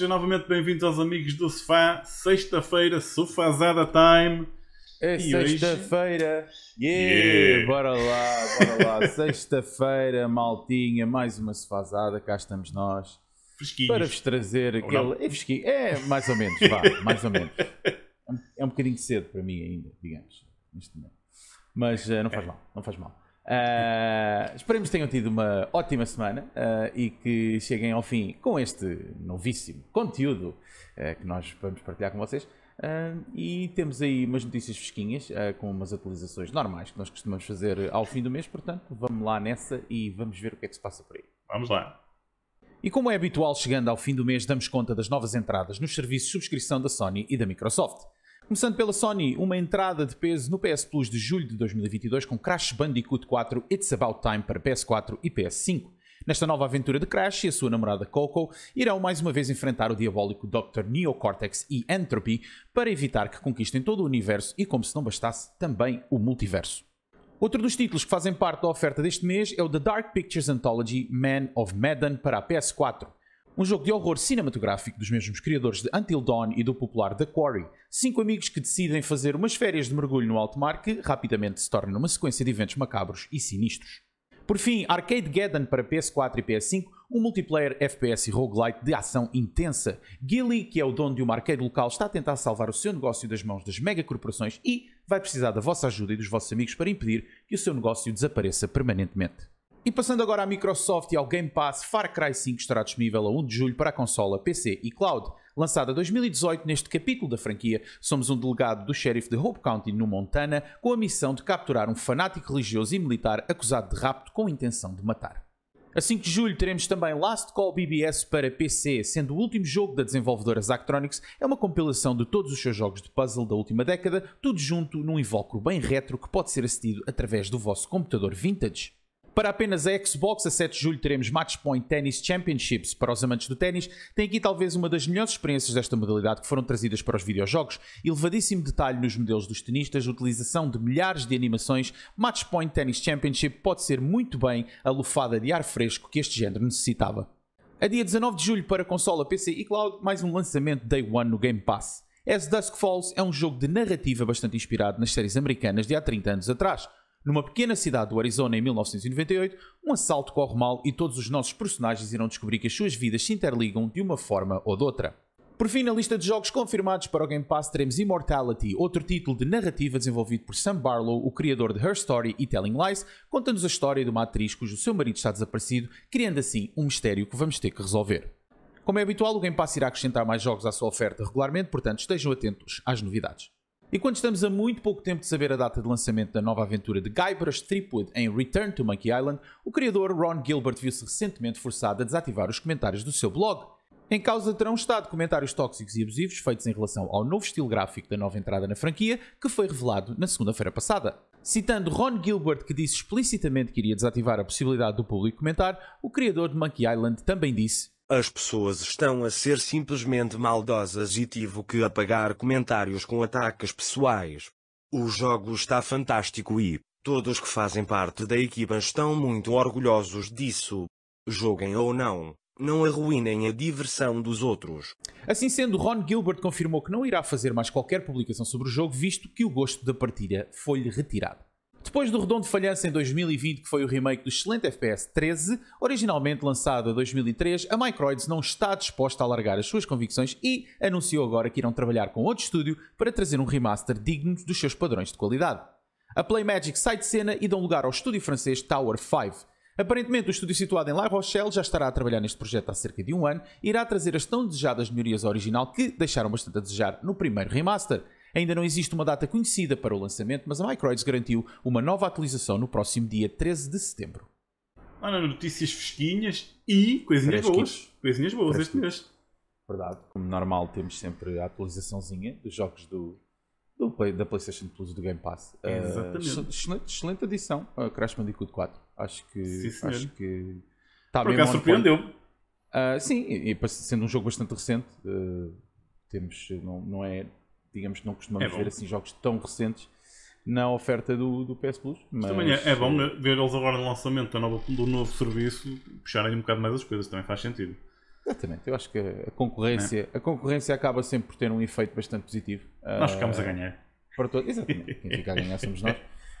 Sejam novamente bem-vindos aos amigos do Sofá. Sexta-feira, Sofazada Time. É E hoje- sexta-feira. Yeah, Yeah. Bora lá, bora lá. Sexta-feira, maltinha, mais uma sofazada, cá estamos nós. Fresquinhos. Para vos trazer Ou não? aquele. É, fresquinho. é, mais ou menos, vá, mais ou menos. É um, é bocadinho cedo para mim ainda, digamos, neste momento. Mas eh, não faz mal, não faz mal. Ah, esperemos que tenham tido uma ótima semana ah, e que cheguem ao fim com este novíssimo conteúdo ah, que nós vamos partilhar com vocês. E temos aí umas notícias fresquinhas com umas atualizações normais que nós costumamos fazer ao fim do mês, portanto, vamos lá nessa e vamos ver o que é que se passa por aí. Vamos lá. E como é habitual, chegando ao fim do mês, damos conta das novas entradas nos serviços de subscrição da Sony e da Microsoft. Começando pela Sony, uma entrada de peso no PS Plus de julho de 2022 com Crash Bandicoot 4 It's About Time para PS4 e PS5. Nesta nova aventura de Crash e a sua namorada Coco irão mais uma vez enfrentar o diabólico Dr. Neocortex e Entropy para evitar que conquistem todo o universo e, como se não bastasse, também o multiverso. Outro dos títulos que fazem parte da oferta deste mês é o The Dark Pictures Anthology Man of Medan para a PS4. Um jogo de horror cinematográfico dos mesmos criadores de Until Dawn e do popular The Quarry. Cinco amigos que decidem fazer umas férias de mergulho no alto mar que rapidamente se tornam uma sequência de eventos macabros e sinistros. Por fim, Arcade Geddon para PS4 e PS5, um multiplayer FPS e roguelite de ação intensa. Gilly, que é o dono de uma arcade local, está a tentar salvar o seu negócio das mãos das megacorporações e vai precisar da vossa ajuda e dos vossos amigos para impedir que o seu negócio desapareça permanentemente. E passando agora à Microsoft e ao Game Pass, Far Cry 5 estará disponível a 1 de julho para a consola, PC e cloud. Lançada em 2018, neste capítulo da franquia, somos um delegado do sheriff de Hope County, no Montana, com a missão de capturar um fanático religioso e militar acusado de rapto com intenção de matar. A 5 de julho teremos também Last Call BBS para PC, sendo o último jogo da desenvolvedora Zachtronics é uma compilação de todos os seus jogos de puzzle da última década, tudo junto num invólucro bem retro que pode ser acedido através do vosso computador vintage. Para apenas a Xbox, a 7 de julho teremos Matchpoint Tennis Championships. Para os amantes do ténis, tem aqui talvez uma das melhores experiências desta modalidade que foram trazidas para os videojogos. Elevadíssimo detalhe nos modelos dos tenistas, utilização de milhares de animações. Matchpoint Tennis Championship pode ser muito bem a lufada de ar fresco que este género necessitava. A dia 19 de julho para consola, PC e cloud, mais um lançamento Day One no Game Pass. As Dusk Falls é um jogo de narrativa bastante inspirado nas séries americanas de há 30 anos atrás. Numa pequena cidade do Arizona em 1998, um assalto corre mal e todos os nossos personagens irão descobrir que as suas vidas se interligam de uma forma ou de outra. Por fim, na lista de jogos confirmados para o Game Pass teremos Immortality, outro título de narrativa desenvolvido por Sam Barlow, o criador de Her Story e Telling Lies, conta-nos a história de uma atriz cujo seu marido está desaparecido, criando assim um mistério que vamos ter que resolver. Como é habitual, o Game Pass irá acrescentar mais jogos à sua oferta regularmente, portanto estejam atentos às novidades. E quando estamos a muito pouco tempo de saber a data de lançamento da nova aventura de Guybrush Threepwood em Return to Monkey Island, o criador Ron Gilbert viu-se recentemente forçado a desativar os comentários do seu blog. Em causa terão estado comentários tóxicos e abusivos feitos em relação ao novo estilo gráfico da nova entrada na franquia, que foi revelado na segunda-feira passada. Citando Ron Gilbert, que disse explicitamente que iria desativar a possibilidade do público comentar, o criador de Monkey Island também disse As pessoas estão a ser simplesmente maldosas e tive que apagar comentários com ataques pessoais. O jogo está fantástico e todos que fazem parte da equipa estão muito orgulhosos disso. Joguem ou não, não arruinem a diversão dos outros. Assim sendo, Ron Gilbert confirmou que não irá fazer mais qualquer publicação sobre o jogo, visto que o gosto da partilha foi-lhe retirado. Depois do redondo falhança em 2020, que foi o remake do excelente FPS 13, originalmente lançado em 2003, a Microids não está disposta a largar as suas convicções e anunciou agora que irão trabalhar com outro estúdio para trazer um remaster digno dos seus padrões de qualidade. A Playmagic sai de cena e dão lugar ao estúdio francês Tower 5. Aparentemente, o estúdio situado em La Rochelle já estará a trabalhar neste projeto há cerca de um ano e irá trazer as tão desejadas melhorias ao original que deixaram bastante a desejar no primeiro remaster. Ainda não existe uma data conhecida para o lançamento, mas a Microids garantiu uma nova atualização no próximo dia 13 de setembro. Olha, notícias fresquinhas e coisinhas Fresquinhas. boas. Coisinhas boas este mês. Verdade. Como normal, temos sempre a atualizaçãozinha dos jogos do, do Play- da PlayStation Plus do Game Pass. Eh, Exatamente. excel- excelente, excelente adição, uh, Crash Bandicoot 4. Acho que. Sim, acho que está Por acaso on point. surpreendeu. Ah, sim, e, sendo um jogo bastante recente, uh, temos, não, não é, digamos que não costumamos É ver assim jogos tão recentes na oferta do, do PS Plus. Mas, Também é, é bom ver eles agora no lançamento da nova- do novo serviço puxarem um bocado mais as coisas, também faz sentido. Exatamente, eu acho que a concorrência, a concorrência acaba sempre por ter um efeito bastante positivo. Nós Ah, ficamos a ganhar. para todo. Exatamente, quem fica a ganhar somos nós,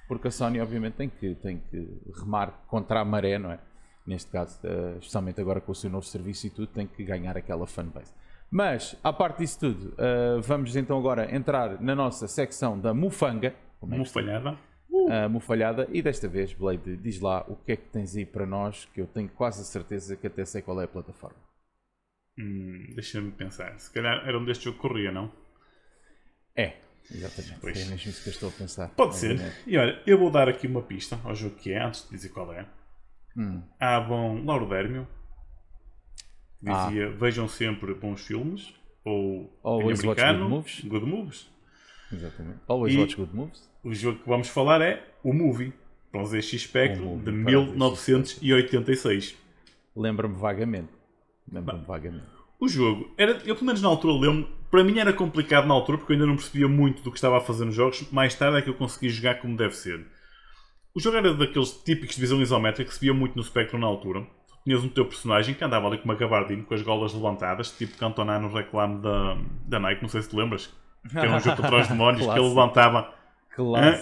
porque a Sony obviamente tem que, tem que remar contra a maré, não é? Neste caso, eh, especialmente agora com o seu novo serviço e tudo, tem que ganhar aquela fanbase. Mas, à parte disso tudo, eh, vamos então agora entrar na nossa secção da Mufanga, como é Mufalhada. a mufalhada, e desta vez, Blade, diz lá o que é que tens aí para nós, que eu tenho quase a certeza que até sei qual é a plataforma. Hum, Deixa-me pensar. Se calhar era um deste jogo que corria, não? É, exatamente, Pois. é mesmo isso que eu estou a pensar. Pode ser. E olha, eu vou dar aqui uma pista ao jogo que é, antes de dizer qual é. Hum. Há bom Lauro Dérmio. Ah. Dizia, vejam sempre bons filmes. Ou Always em watch americano, good movies. Good movies. Exatamente. Always E- watch good moves. O jogo que vamos falar é o Movie. Para o ZX Spectrum O Movie, de para o 1986. Lembra-me vagamente. Lembra-me vagamente. O jogo, era, eu pelo menos na altura lembro, para mim era complicado na altura porque eu ainda não percebia muito do que estava a fazer nos jogos. Mais tarde é que eu consegui jogar como deve ser. O jogo era daqueles típicos de visão isométrica que se via muito no Spectrum na altura. Tinhas um teu personagem que andava ali com uma gabardina com as golas levantadas, tipo Cantona no reclame da, da Nike, não sei se te lembras. Que era um jogo contra os demónios que ele levantava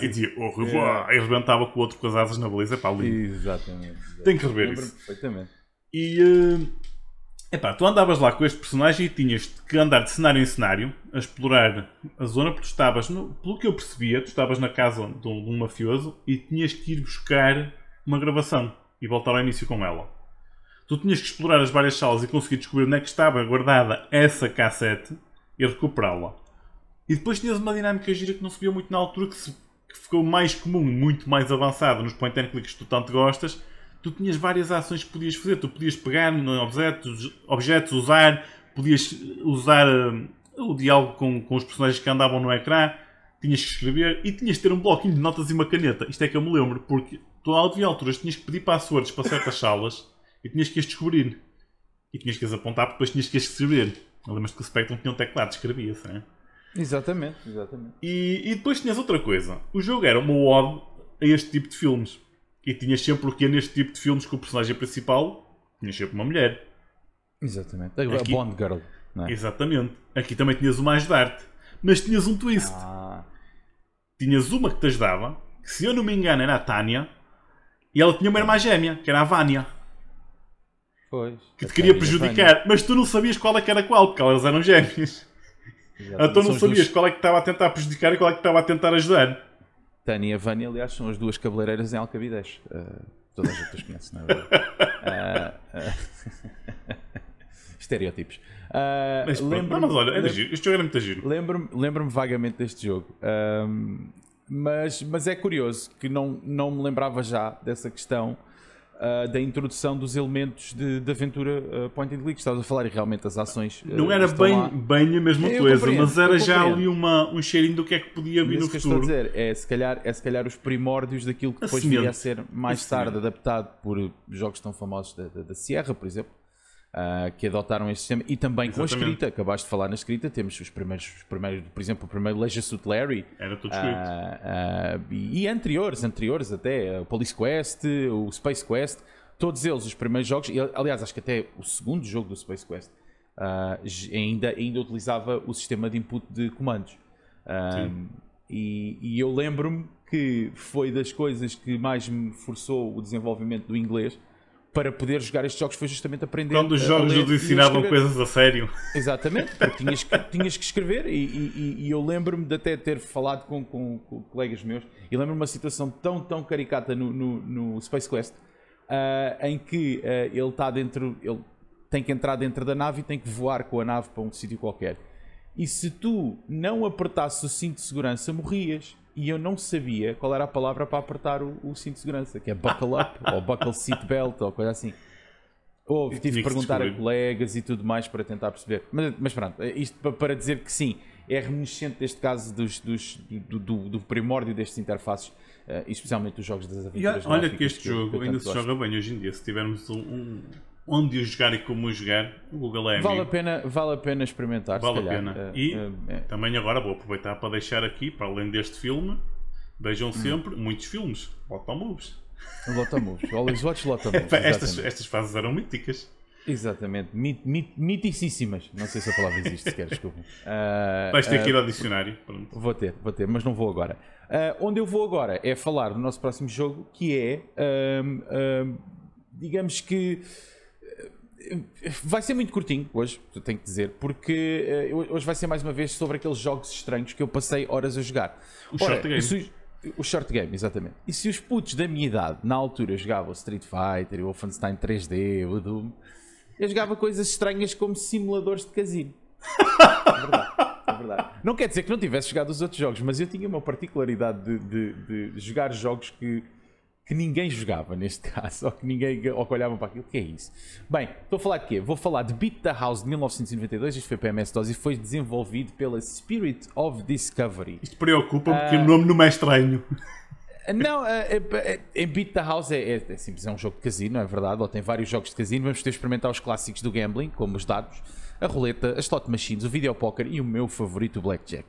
e dizia oh, revoir, e rebentava com o outro com as asas na beleza. Pá, lindo. Exatamente. exatamente. Tem que rever isso. perfeitamente. E eh, epá, tu andavas lá com este personagem e tinhas que andar de cenário em cenário a explorar a zona, porque tu estavas, no- pelo que eu percebia, tu estavas na casa de um, de um mafioso e tinhas que ir buscar uma gravação e voltar ao início com ela. Tu tinhas que explorar as várias salas e conseguir descobrir onde é que estava guardada essa cassete e recuperá-la. E depois tinhas uma dinâmica gira que não se muito na altura, que, se- que ficou mais comum, muito mais avançada nos point and clicks que tu tanto gostas. Tu tinhas várias ações que podias fazer. Tu podias pegar em objetos, objetos usar, podias usar hum, o diálogo com, com os personagens que andavam no ecrã, tinhas que escrever e tinhas de ter um bloquinho de notas e uma caneta. Isto é que eu me lembro, porque tu havia alturas tinhas que pedir passwords para certas salas e tinhas que as descobrir. E tinhas que as apontar, porque depois tinhas que as escrever. Lembras-te que o Spectrum tinha um teclado, escrevia-se, não é? Exatamente, exatamente. E, e depois tinhas outra coisa. O jogo era uma ode a este tipo de filmes. E tinhas sempre o que é neste tipo de filmes que o personagem principal tinha sempre uma mulher. Exatamente. A Aqui- Bond Girl. É? Exatamente. Aqui também tinhas uma a ajudar-te. Mas tinhas um twist. Ah, Tinhas uma que te ajudava, que se eu não me engano era a Tânia, e ela tinha uma irmã gêmea, que era a Vânia, pois. que te queria prejudicar. Mas tu não sabias qual é que era qual, porque elas eram gêmeas. Então não as sabias duas- qual é que estava a tentar prejudicar e qual é que estava a tentar ajudar. Tânia e a Vânia, aliás, são as duas cabeleireiras em Alcabidez. Uh, toda a gente as conhece, não é verdade? Uh, uh, Estereótipos. Mas, não, mas olha, era lembro- giro. Este jogo era muito giro. Lembro-me lembro vagamente deste jogo. Mas, mas é curioso que não, não me lembrava já dessa questão ah, da introdução dos elementos de, de aventura ah, point and click. Estavas a falar e realmente as ações. ah, Não era bem, lá. bem a mesma Eu coisa, mas era já ali uma, um cheirinho do que é que podia vir Mas no isso que eu estou a futuro. dizer é se, calhar, é se calhar os primórdios daquilo que depois viria a ser mais tarde adaptado por jogos tão famosos da, da, da Sierra, por exemplo, ah, que adotaram este sistema e também com a Exatamente. escrita. Acabaste de falar na escrita, temos os primeiros, os primeiros por exemplo, o primeiro Suit Larry. Era tudo escrito. Ah, ah, e, e anteriores, anteriores até, o Police Quest, o Space Quest, todos eles, os primeiros jogos, e, aliás, acho que até o segundo jogo do Space Quest ainda, ainda utilizava o sistema de input de comandos. E, e eu lembro-me que foi das coisas que mais me forçou o desenvolvimento do inglês para poder jogar estes jogos foi justamente aprender Quando os jogos ler nos ensinavam coisas a sério. Exatamente, porque tinhas que, tinhas que escrever e, e- e- eu lembro-me de até ter falado com, com- com colegas meus e lembro-me de uma situação tão, tão caricata no, no- no Space Quest ah, em que ah, ele está dentro, ele tem que entrar dentro da nave e tem que voar com a nave para um sítio qualquer. E se tu não apertasses o cinto de segurança, morrias. E eu não sabia qual era a palavra para apertar o, o cinto de segurança, que é buckle up, ou buckle seat belt, ou coisa assim. Houve, E tive que que perguntar a colegas e tudo mais para tentar perceber. Mas, mas pronto, isto pa- para dizer que sim, é reminiscente deste caso dos, dos- do, do- do primórdio destes interfaces, eh, e especialmente dos jogos das E aventuras. olha gráficas que este eu- jogo eu ainda se gosto. joga bem hoje em dia. Se tivermos um, um- onde o jogar e como o jogar, o Google é Vale a pena, vale a pena experimentar, Vale se a calhar. pena. Eh, E eh, eh, também agora vou aproveitar para deixar aqui, para além deste filme, vejam sempre muitos filmes. Lotomoves. Lotomoves, always watch Lotomoves. Pá, Estas, estas fases eram míticas. Exatamente, mit, mit, miticíssimas. Não sei se a palavra existe sequer, desculpa. Uh, Vais ter que ir ao dicionário. Pronto. Vou ter, vou ter, mas não vou agora. Uh, onde eu vou agora é falar do nosso próximo jogo, que é, digamos que vai ser muito curtinho hoje, tenho que dizer, porque uh, hoje vai ser mais uma vez sobre aqueles jogos estranhos que eu passei horas a jogar. O Ora, short game. O short game, exatamente. E se os putos da minha idade, na altura, jogavam Street Fighter, o Wolfenstein 3D, o Doom, eu jogava coisas estranhas como simuladores de casino. é verdade. É verdade. Não quer dizer que não tivesse jogado os outros jogos, mas eu tinha uma particularidade de, de, de jogar jogos que que ninguém jogava neste caso, ou que ninguém ou que olhavam para aquilo. O que é isso? Bem, estou a falar de quê? Vou falar de Beat the House de 1992, isto foi para MS-DOS e foi desenvolvido pela Spirit of Discovery. Isto preocupa-me porque uh, o nome não é estranho. Não, uh, em Beat the House é, é, é simples, é um jogo de casino, não é verdade? Ou tem vários jogos de casino. Vamos ter experimentar os clássicos do gambling, como os dados, a roleta, as slot machines, o videopoker e o meu favorito, o blackjack.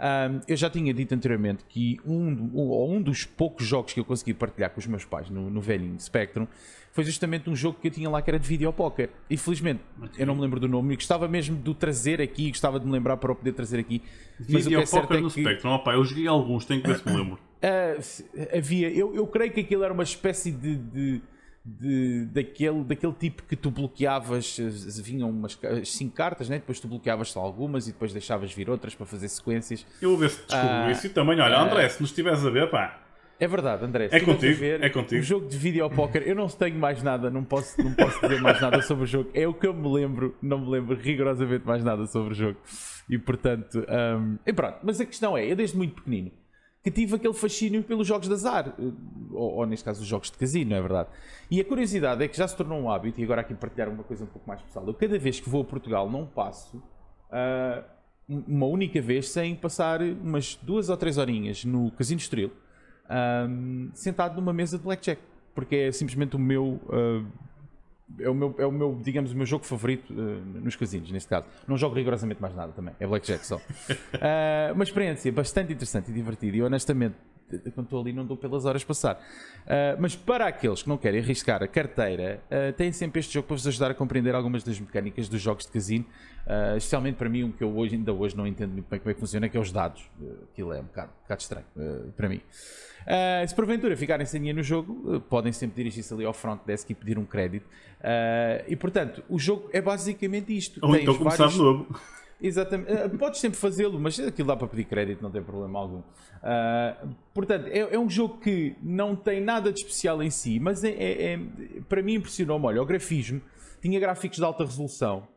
Um, eu já tinha dito anteriormente que um, um, um, dos poucos jogos que eu consegui partilhar com os meus pais no, no velhinho Spectrum foi justamente um jogo que eu tinha lá que era de videopoker. E felizmente, eu não me lembro do nome, e gostava mesmo de o trazer aqui, gostava de me lembrar para o poder trazer aqui. Mas videopoker o que é certo é no que... Spectrum, opa, eu joguei alguns, tenho que ver se me lembro. Uh, havia, eu, eu creio que aquilo era uma espécie de, de de, daquele, daquele tipo que tu bloqueavas, vinham umas 5 cartas, né? depois tu bloqueavas só algumas e depois deixavas vir outras para fazer sequências. Eu vou ver se descubro ah, isso e também, olha, ah, André, se nos estiveres a ver, pá. É verdade, André. É contigo, ver, é contigo. O jogo de videopóquer, eu não tenho mais nada, não posso, não posso dizer mais nada sobre o jogo. É o que eu me lembro, não me lembro rigorosamente mais nada sobre o jogo. E portanto, um, e pronto. Mas a questão é, eu desde muito pequenino que tive aquele fascínio pelos jogos de azar, eh, ou, ou, neste caso os jogos de casino, não é verdade? E a curiosidade é que já se tornou um hábito, e agora aqui partilhar uma coisa um pouco mais pessoal. Eu cada vez que vou a Portugal não passo uh, uma única vez sem passar umas duas ou três horinhas no Casino Estoril, um, sentado numa mesa de blackjack, porque é simplesmente o meu uh, é o meu, é o meu, digamos, o meu jogo favorito uh, nos casinos, neste caso. Não jogo rigorosamente mais nada também, é Blackjack só. uh, uma experiência bastante interessante e divertida e honestamente, quando estou ali não dou pelas horas passar. Uh, mas para aqueles que não querem arriscar a carteira, uh, têm sempre este jogo para vos ajudar a compreender algumas das mecânicas dos jogos de casino, uh, especialmente para mim, um que eu hoje, ainda hoje não entendo muito bem como é que funciona, que é os dados. aquilo é um bocado, um bocado estranho para mim. Uh, se porventura ficarem sem dinheiro no jogo, uh, podem sempre dirigir-se ali ao front desk e pedir um crédito. Uh, e portanto, o jogo é basicamente isto. Ou Tens então começar vários... de novo. Exatamente. podes sempre fazê-lo, mas aquilo dá para pedir crédito, não tem problema algum. portanto, é, é, um jogo que não tem nada de especial em si, mas é, é, é para mim impressionou-me. Olha, o grafismo tinha gráficos de alta resolução.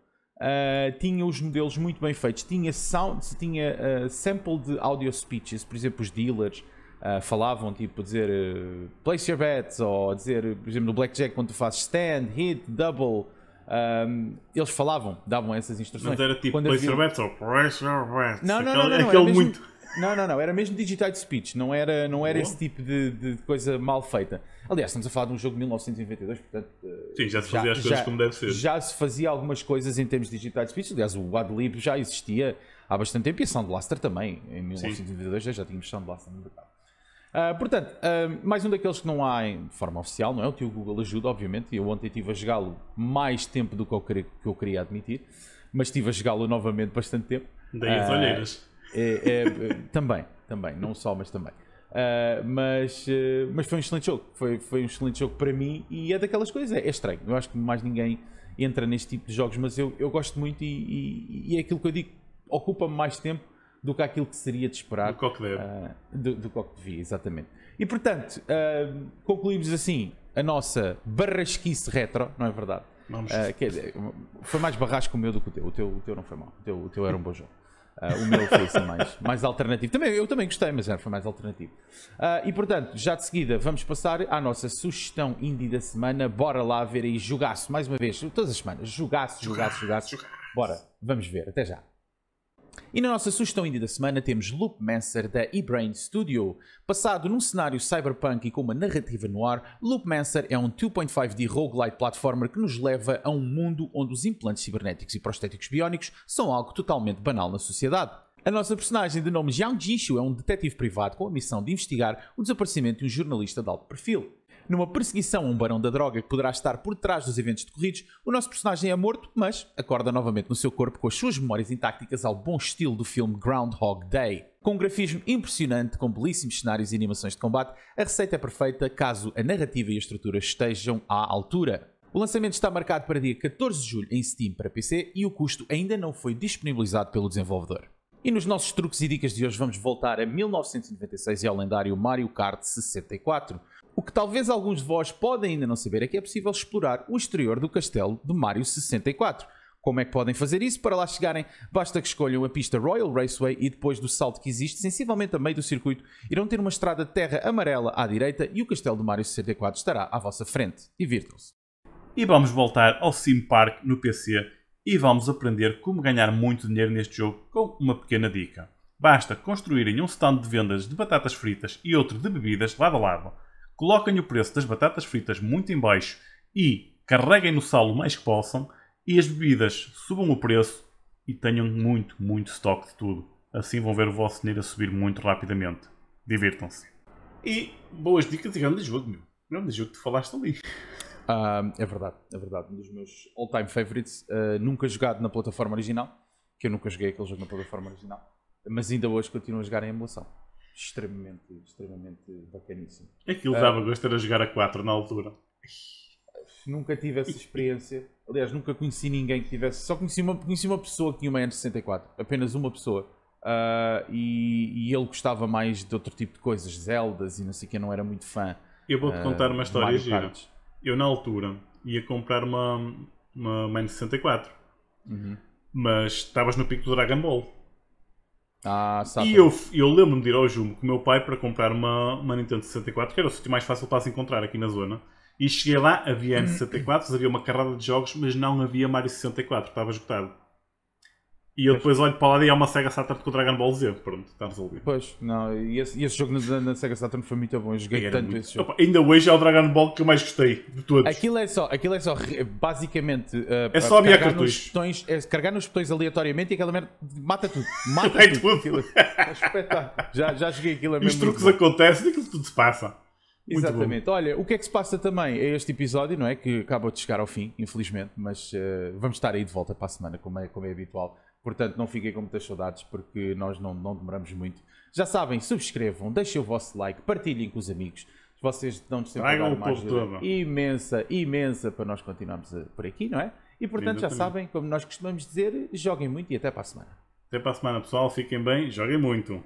tinha os modelos muito bem feitos, tinha sound, tinha sample de audio speeches, por exemplo, os dealers, uh, falavam, tipo, dizer uh, place your bets, ou dizer, por exemplo, no Blackjack, quando tu fazes stand, hit, double. Um, eles falavam, davam essas instruções. Mas era tipo quando havia... bets ou. Não, não, não, não, não, aquele mesmo... muito. Não, não, não, era mesmo digital speech, não era, não era esse tipo de, de, coisa mal feita. Aliás, estamos a falar de um jogo de 1992, portanto. Sim, já se fazia já, as coisas já, como deve ser. Já se fazia algumas coisas em termos de digital speech. Aliás, o Adlib já existia há bastante tempo e a Sound Blaster também. Em 1992 já tínhamos Sound Blaster no mercado. Uh, portanto, uh, mais um daqueles que não há em forma oficial, não é? O tio Google ajuda, obviamente. Eu ontem estive a jogá-lo mais tempo do que eu, queria, que eu queria admitir, mas estive a jogá-lo novamente bastante tempo. Daí as uh, olheiras. É, é, também, também, não só, mas também. mas, mas foi um excelente jogo. Foi, foi um excelente jogo para mim e é daquelas coisas. É, é estranho. Eu acho que mais ninguém entra neste tipo de jogos, mas eu, eu gosto muito e, e, e é aquilo que eu digo. Ocupa-me mais tempo do que aquilo que seria de esperar. Do que deve. Uh, do, do que devia, exatamente. E portanto, uh, concluímos assim a nossa barrasquice retro, não é verdade? Vamos. Uh, quer dizer, foi mais barrasco o meu do que o teu. O teu, o teu não foi mal. O teu, o teu era um bom jogo. Uh, o meu foi assim mais, mais alternativo. Também, eu também gostei, mas era, foi mais alternativo. Uh, e portanto, já de seguida, vamos passar à nossa sugestão indie da semana. Bora lá ver aí jogaço, mais uma vez, todas as semanas. Jogaço, jogaço, jogaço. Bora, vamos ver. Até já. E na nossa sugestão indie da semana temos Loop Mancer da eBrain Studio. Passado num cenário cyberpunk e com uma narrativa no ar, Loop Mancer é um 2.5D roguelite platformer que nos leva a um mundo onde os implantes cibernéticos e prostéticos biónicos são algo totalmente banal na sociedade. A nossa personagem de nome Jiang Jishu é um detetive privado com a missão de investigar o desaparecimento de um jornalista de alto perfil. Numa perseguição a um barão da droga que poderá estar por trás dos eventos decorridos, o nosso personagem é morto, mas acorda novamente no seu corpo com as suas memórias intactas ao bom estilo do filme Groundhog Day. Com um grafismo impressionante, com belíssimos cenários e animações de combate, a receita é perfeita caso a narrativa e a estrutura estejam à altura. O lançamento está marcado para dia 14 de julho em Steam para PC e o custo ainda não foi disponibilizado pelo desenvolvedor. E nos nossos truques e dicas de hoje vamos voltar a 1996 e ao lendário Mario Kart 64. O que talvez alguns de vós podem ainda não saber é que é possível explorar o exterior do castelo de Mario 64. Como é que podem fazer isso? Para lá chegarem, basta que escolham a pista Royal Raceway e depois do salto que existe, sensivelmente a meio do circuito, irão ter uma estrada de terra amarela à direita e o castelo de Mario 64 estará à vossa frente. Divirtam-se. E vamos voltar ao Sim Park no PC e vamos aprender como ganhar muito dinheiro neste jogo com uma pequena dica. Basta construírem um stand de vendas de batatas fritas e outro de bebidas lado a lado. Coloquem o preço das batatas fritas muito em baixo e carreguem no salo o mais que possam e as bebidas subam o preço e tenham muito, muito estoque de tudo. Assim vão ver o vosso dinheiro a subir muito rapidamente. Divirtam-se. E boas dicas e grande jogo, meu. Grande jogo que tu falaste ali. Uh, é verdade, é verdade. Um dos meus all-time favorites. Uh, nunca jogado na plataforma original, que eu nunca joguei aquele jogo na plataforma original, mas ainda hoje continuo a jogar em emulação. Extremamente, extremamente bacaníssimo. Aquilo dava uh, gosto era jogar a 4 na altura. Nunca tive essa experiência. Aliás, nunca conheci ninguém que tivesse. Só conheci uma, conheci uma pessoa que tinha uma N64. Apenas uma pessoa. Uh, e, e, ele gostava mais de outro tipo de coisas, Zeldas e não sei o que, não era muito fã. Eu vou-te contar uma história gira eu na altura ia comprar uma, uma, uma N64. Uhum. Mas estavas no pico do Dragon Ball. Ah, sabe. E eu, eu lembro-me de ir ao Jumbo com o meu pai para comprar uma, uma Nintendo 64, que era o sítio mais fácil para se encontrar aqui na zona. E cheguei lá, havia N64, havia uma carrada de jogos, mas não havia Mario 64, estava esgotado. E eu depois olho para lá e há uma Sega Saturn com o Dragon Ball Z. Pronto, está resolvido. Pois, não, e esse, esse jogo na, na, Sega Saturn foi muito bom. Eu joguei tanto muito... esse jogo. Opa, ainda hoje é o Dragon Ball que eu mais gostei de todos. Aquilo é só, aquilo é só basicamente. Uh, é só carregar nos, botões, é carregar nos botões aleatoriamente e aquela merda mata tudo. Mata é tudo. tudo. é espetáculo. Já, já joguei aquilo. É e os truques acontecem e aquilo tudo se passa. Muito Exatamente. Bom. Olha, o que é que se passa também é este episódio, não é? Que acaba de chegar ao fim, infelizmente, mas uh, vamos estar aí de volta para a semana, como é, como é habitual. Portanto, não fiquem com muitas saudades porque nós não, não demoramos muito. Já sabem, subscrevam, deixem o vosso like, partilhem com os amigos. Vocês dão-nos sempre Tragam uma ajuda imensa, imensa para nós continuarmos por aqui, não é? E portanto, já sabem, como nós costumamos dizer, joguem muito e até para a semana. Até para a semana, pessoal. Fiquem bem, joguem muito.